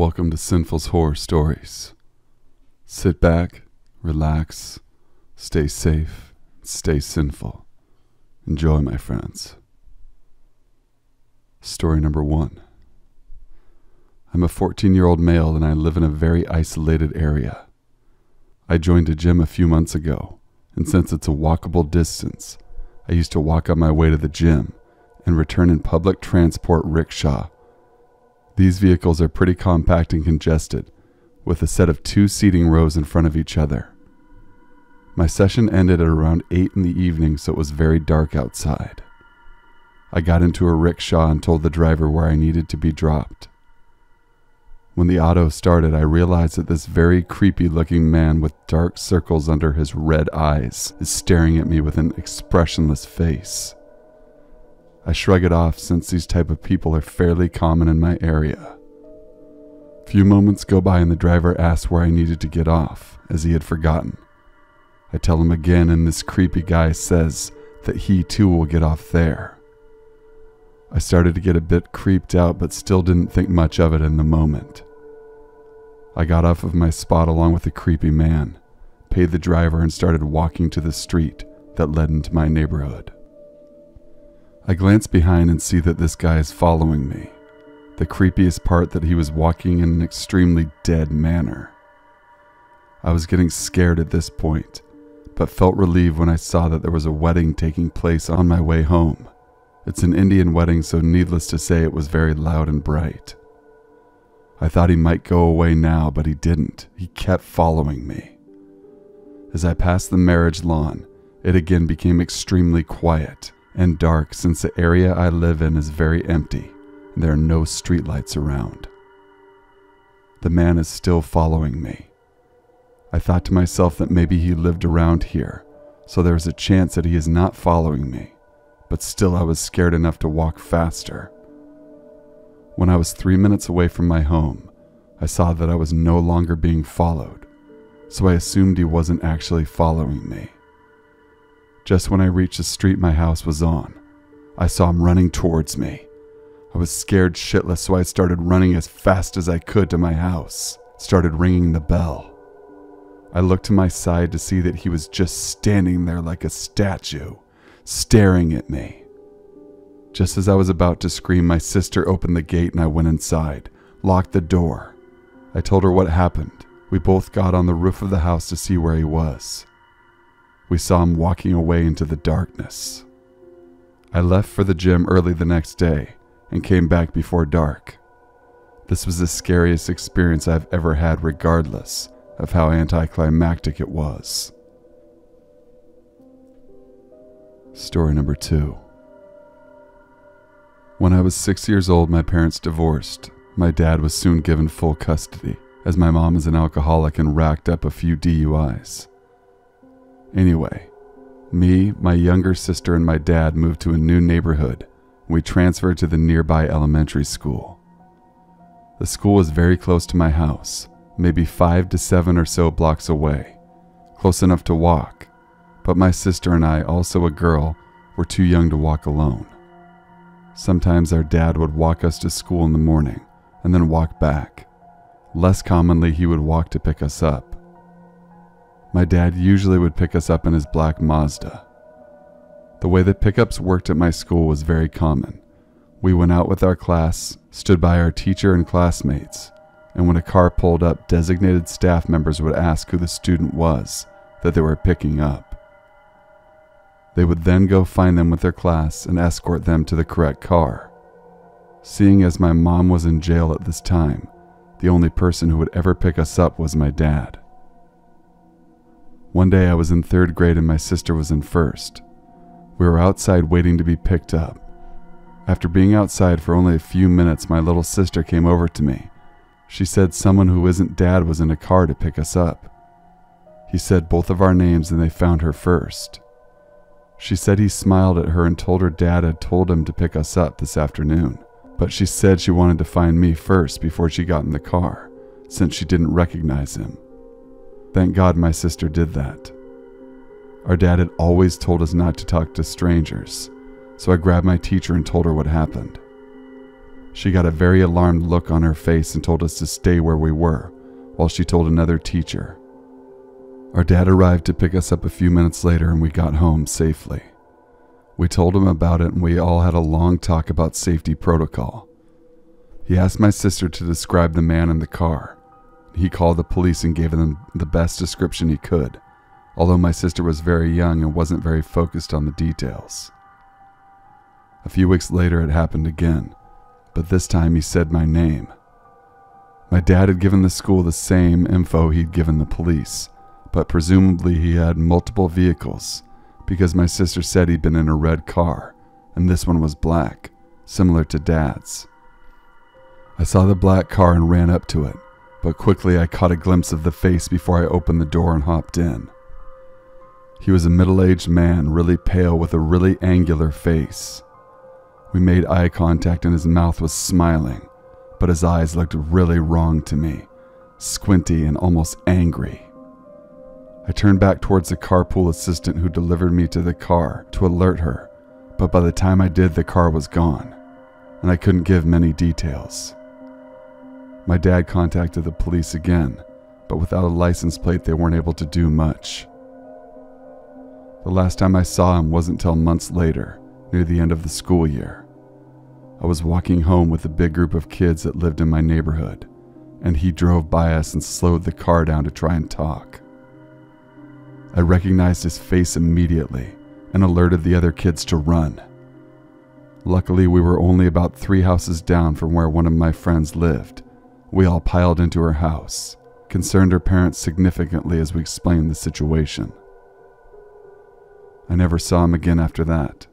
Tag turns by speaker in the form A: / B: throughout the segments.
A: Welcome to Sinful's Horror Stories. Sit back, relax, stay safe, stay sinful. Enjoy, my friends. Story number one I'm a 14 year old male and I live in a very isolated area. I joined a gym a few months ago, and since it's a walkable distance, I used to walk on my way to the gym and return in public transport rickshaw these vehicles are pretty compact and congested, with a set of two seating rows in front of each other. My session ended at around 8 in the evening, so it was very dark outside. I got into a rickshaw and told the driver where I needed to be dropped. When the auto started, I realized that this very creepy looking man with dark circles under his red eyes is staring at me with an expressionless face. I shrug it off since these type of people are fairly common in my area. Few moments go by and the driver asks where I needed to get off, as he had forgotten. I tell him again, and this creepy guy says that he too will get off there. I started to get a bit creeped out, but still didn't think much of it in the moment. I got off of my spot along with the creepy man, paid the driver, and started walking to the street that led into my neighborhood. I glance behind and see that this guy is following me. The creepiest part that he was walking in an extremely dead manner. I was getting scared at this point, but felt relieved when I saw that there was a wedding taking place on my way home. It's an Indian wedding, so needless to say, it was very loud and bright. I thought he might go away now, but he didn't. He kept following me. As I passed the marriage lawn, it again became extremely quiet and dark since the area I live in is very empty and there are no streetlights around. The man is still following me. I thought to myself that maybe he lived around here, so there is a chance that he is not following me, but still I was scared enough to walk faster. When I was three minutes away from my home, I saw that I was no longer being followed, so I assumed he wasn't actually following me. Just when I reached the street my house was on, I saw him running towards me. I was scared shitless, so I started running as fast as I could to my house, started ringing the bell. I looked to my side to see that he was just standing there like a statue, staring at me. Just as I was about to scream, my sister opened the gate and I went inside, locked the door. I told her what happened. We both got on the roof of the house to see where he was. We saw him walking away into the darkness. I left for the gym early the next day and came back before dark. This was the scariest experience I've ever had, regardless of how anticlimactic it was. Story number two. When I was six years old, my parents divorced. My dad was soon given full custody, as my mom is an alcoholic and racked up a few DUIs. Anyway, me, my younger sister, and my dad moved to a new neighborhood. We transferred to the nearby elementary school. The school was very close to my house, maybe five to seven or so blocks away, close enough to walk, but my sister and I, also a girl, were too young to walk alone. Sometimes our dad would walk us to school in the morning and then walk back. Less commonly, he would walk to pick us up. My dad usually would pick us up in his black Mazda. The way that pickups worked at my school was very common. We went out with our class, stood by our teacher and classmates, and when a car pulled up, designated staff members would ask who the student was that they were picking up. They would then go find them with their class and escort them to the correct car. Seeing as my mom was in jail at this time, the only person who would ever pick us up was my dad. One day I was in third grade and my sister was in first. We were outside waiting to be picked up. After being outside for only a few minutes, my little sister came over to me. She said someone who isn't dad was in a car to pick us up. He said both of our names and they found her first. She said he smiled at her and told her dad had told him to pick us up this afternoon, but she said she wanted to find me first before she got in the car, since she didn't recognize him. Thank God my sister did that. Our dad had always told us not to talk to strangers, so I grabbed my teacher and told her what happened. She got a very alarmed look on her face and told us to stay where we were, while she told another teacher. Our dad arrived to pick us up a few minutes later and we got home safely. We told him about it and we all had a long talk about safety protocol. He asked my sister to describe the man in the car. He called the police and gave them the best description he could, although my sister was very young and wasn't very focused on the details. A few weeks later, it happened again, but this time he said my name. My dad had given the school the same info he'd given the police, but presumably he had multiple vehicles because my sister said he'd been in a red car and this one was black, similar to dad's. I saw the black car and ran up to it, but quickly I caught a glimpse of the face before I opened the door and hopped in. He was a middle aged man, really pale with a really angular face. We made eye contact and his mouth was smiling, but his eyes looked really wrong to me, squinty and almost angry. I turned back towards the carpool assistant who delivered me to the car to alert her, but by the time I did, the car was gone, and I couldn't give many details. My dad contacted the police again, but without a license plate, they weren't able to do much. The last time I saw him wasn't till months later, near the end of the school year. I was walking home with a big group of kids that lived in my neighborhood, and he drove by us and slowed the car down to try and talk. I recognized his face immediately and alerted the other kids to run. Luckily, we were only about three houses down from where one of my friends lived. We all piled into her house, concerned her parents significantly as we explained the situation. I never saw him again after that.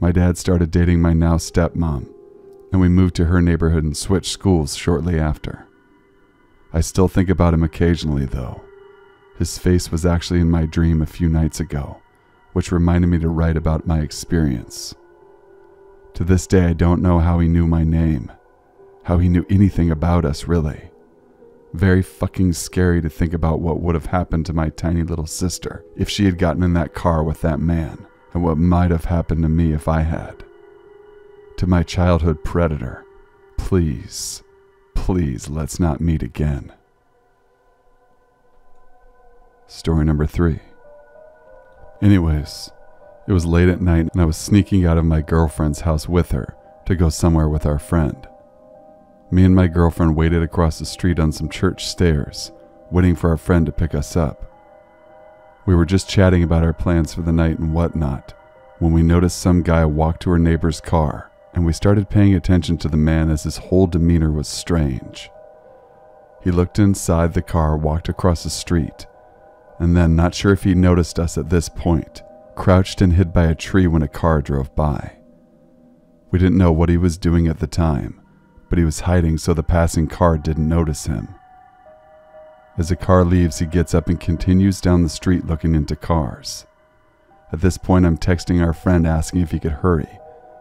A: My dad started dating my now stepmom, and we moved to her neighborhood and switched schools shortly after. I still think about him occasionally, though. His face was actually in my dream a few nights ago, which reminded me to write about my experience. To this day, I don't know how he knew my name, how he knew anything about us, really. Very fucking scary to think about what would have happened to my tiny little sister if she had gotten in that car with that man, and what might have happened to me if I had. To my childhood predator, please, please let's not meet again. Story number three. Anyways, it was late at night and I was sneaking out of my girlfriend's house with her to go somewhere with our friend. Me and my girlfriend waited across the street on some church stairs, waiting for our friend to pick us up. We were just chatting about our plans for the night and whatnot when we noticed some guy walk to our neighbor's car, and we started paying attention to the man as his whole demeanor was strange. He looked inside the car, walked across the street, and then, not sure if he noticed us at this point, crouched and hid by a tree when a car drove by. We didn't know what he was doing at the time, but he was hiding so the passing car didn't notice him. As the car leaves, he gets up and continues down the street looking into cars. At this point, I'm texting our friend asking if he could hurry,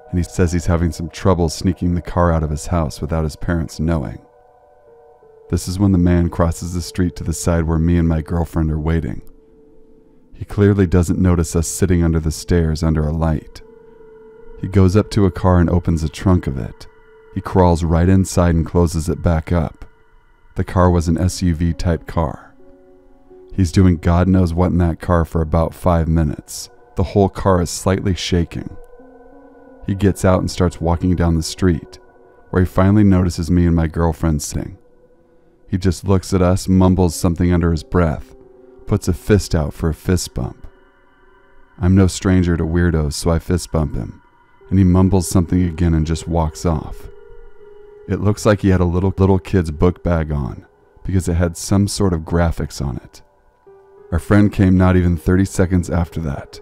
A: and he says he's having some trouble sneaking the car out of his house without his parents knowing. This is when the man crosses the street to the side where me and my girlfriend are waiting. He clearly doesn't notice us sitting under the stairs under a light. He goes up to a car and opens the trunk of it. He crawls right inside and closes it back up. The car was an SUV type car. He's doing God knows what in that car for about five minutes. The whole car is slightly shaking. He gets out and starts walking down the street, where he finally notices me and my girlfriend sitting. He just looks at us, mumbles something under his breath, puts a fist out for a fist bump. I'm no stranger to weirdos, so I fist bump him, and he mumbles something again and just walks off. It looks like he had a little little kid's book bag on, because it had some sort of graphics on it. Our friend came not even 30 seconds after that,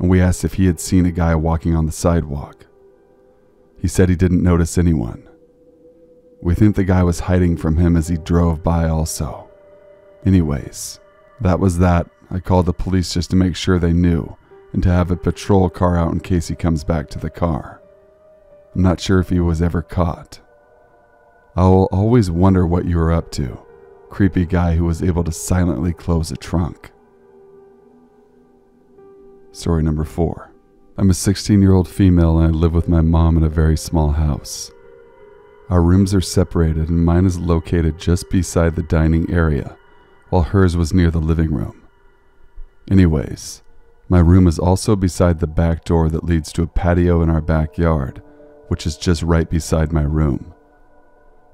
A: and we asked if he had seen a guy walking on the sidewalk. He said he didn't notice anyone. We think the guy was hiding from him as he drove by, also. Anyways, that was that. I called the police just to make sure they knew and to have a patrol car out in case he comes back to the car. I'm not sure if he was ever caught. I'll always wonder what you were up to. Creepy guy who was able to silently close a trunk. Story number four. I'm a 16 year old female and I live with my mom in a very small house. Our rooms are separated, and mine is located just beside the dining area, while hers was near the living room. Anyways, my room is also beside the back door that leads to a patio in our backyard, which is just right beside my room.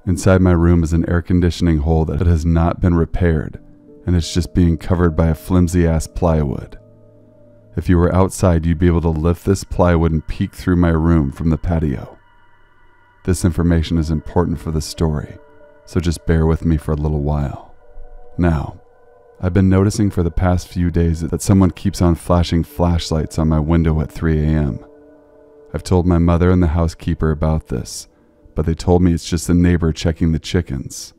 A: Inside my room is an air conditioning hole that has not been repaired, and it's just being covered by a flimsy ass plywood. If you were outside, you'd be able to lift this plywood and peek through my room from the patio. This information is important for the story, so just bear with me for a little while. Now, I've been noticing for the past few days that someone keeps on flashing flashlights on my window at 3 a.m. I've told my mother and the housekeeper about this, but they told me it's just a neighbor checking the chickens.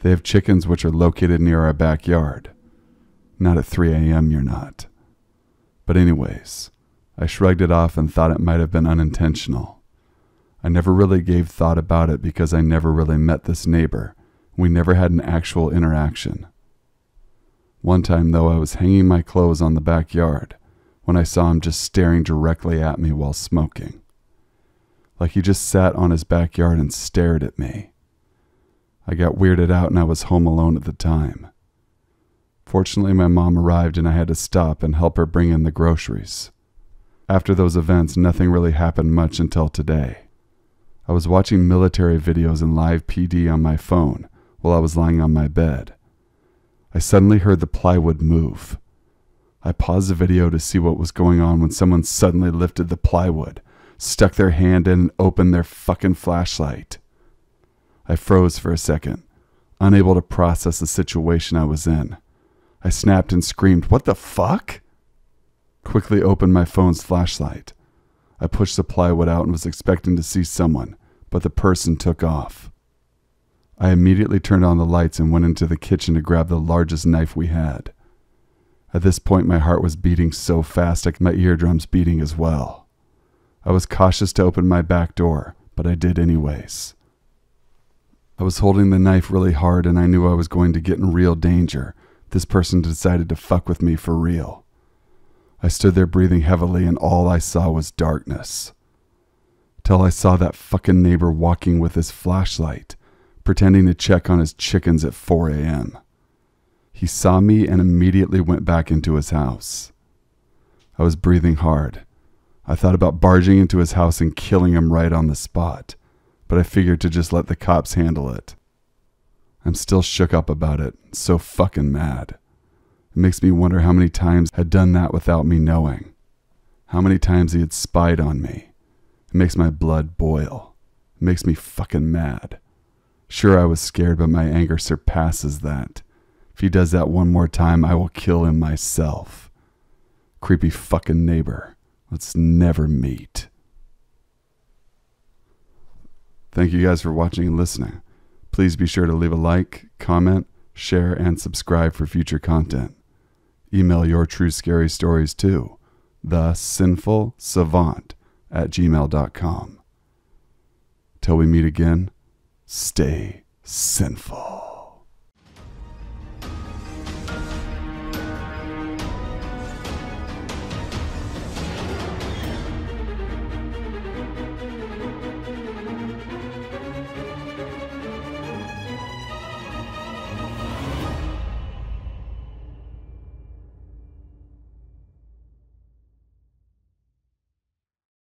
A: They have chickens which are located near our backyard. Not at 3 a.m., you're not. But, anyways, I shrugged it off and thought it might have been unintentional. I never really gave thought about it because I never really met this neighbor. We never had an actual interaction. One time, though, I was hanging my clothes on the backyard when I saw him just staring directly at me while smoking. Like he just sat on his backyard and stared at me. I got weirded out and I was home alone at the time. Fortunately, my mom arrived and I had to stop and help her bring in the groceries. After those events, nothing really happened much until today. I was watching military videos and live PD on my phone while I was lying on my bed. I suddenly heard the plywood move. I paused the video to see what was going on when someone suddenly lifted the plywood, stuck their hand in, and opened their fucking flashlight. I froze for a second, unable to process the situation I was in. I snapped and screamed, What the fuck? Quickly opened my phone's flashlight. I pushed the plywood out and was expecting to see someone, but the person took off. I immediately turned on the lights and went into the kitchen to grab the largest knife we had. At this point, my heart was beating so fast, my eardrums beating as well. I was cautious to open my back door, but I did anyways. I was holding the knife really hard and I knew I was going to get in real danger this person decided to fuck with me for real. I stood there breathing heavily, and all I saw was darkness. Till I saw that fucking neighbor walking with his flashlight, pretending to check on his chickens at 4 a.m. He saw me and immediately went back into his house. I was breathing hard. I thought about barging into his house and killing him right on the spot, but I figured to just let the cops handle it. I'm still shook up about it, so fucking mad. It makes me wonder how many times had done that without me knowing. How many times he had spied on me. It makes my blood boil. It makes me fucking mad. Sure, I was scared, but my anger surpasses that. If he does that one more time, I will kill him myself. Creepy fucking neighbor. Let's never meet. Thank you guys for watching and listening. Please be sure to leave a like, comment, share, and subscribe for future content. Email your true scary stories to the sinful savant at gmail.com. Till we meet again, stay sinful.